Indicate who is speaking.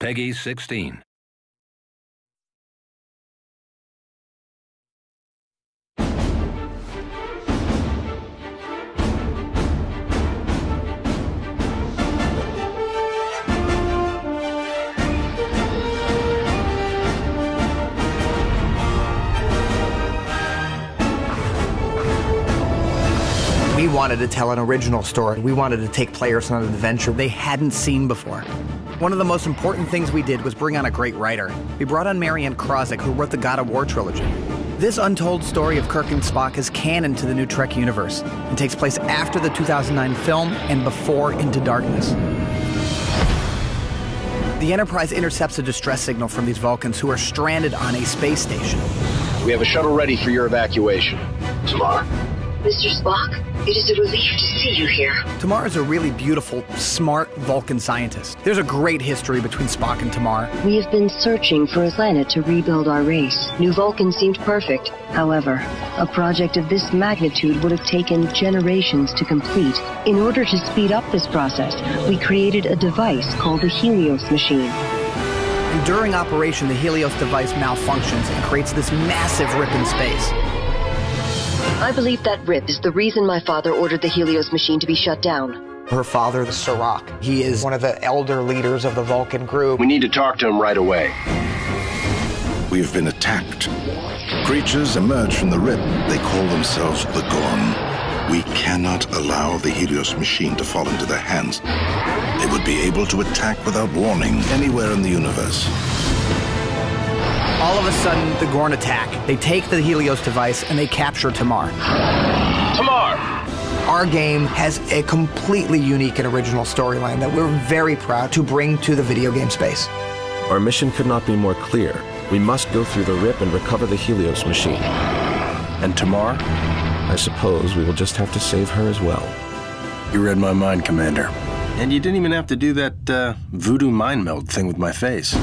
Speaker 1: PEGI 16.
Speaker 2: We wanted to tell an original story. We wanted to take players on an adventure they hadn't seen before. One of the most important things we did was bring on a great writer. We brought on Marianne Krawczyk, who wrote the God of War trilogy. This untold story of Kirk and Spock is canon to the new Trek universe and takes place after the 2009 film and before Into Darkness. The Enterprise intercepts a distress signal from these Vulcans who are stranded on a space station.
Speaker 3: We have a shuttle ready for your evacuation.
Speaker 4: Tamar. Mr. Spock, it is a relief to see you here.
Speaker 2: Tamar is a really beautiful, smart Vulcan scientist. There's a great history between Spock and Tamar.
Speaker 4: We have been searching for a planet to rebuild our race. New Vulcan seemed perfect. However, a project of this magnitude would have taken generations to complete. In order to speed up this process, we created a device called the Helios machine.
Speaker 2: And during operation, the Helios device malfunctions and creates this massive rip in space.
Speaker 4: I believe that rip is the reason my father ordered the Helios machine to be shut down.
Speaker 2: Her father, the Sirach, he is one of the elder leaders of the Vulcan group.
Speaker 3: We need to talk to him right away.
Speaker 5: We've been attacked. Creatures emerge from the rip. They call themselves the Gorn. We cannot allow the Helios machine to fall into their hands. They would be able to attack without warning anywhere in the universe.
Speaker 2: All of a sudden, the Gorn attack. They take the Helios device and they capture Tamar.
Speaker 3: Tamar!
Speaker 2: Our game has a completely unique and original storyline that we're very proud to bring to the video game space.
Speaker 6: Our mission could not be more clear. We must go through the rip and recover the Helios machine.
Speaker 3: And Tamar?
Speaker 6: I suppose we will just have to save her as well.
Speaker 3: You read my mind, Commander. And you didn't even have to do that uh, voodoo mind meld thing with my face.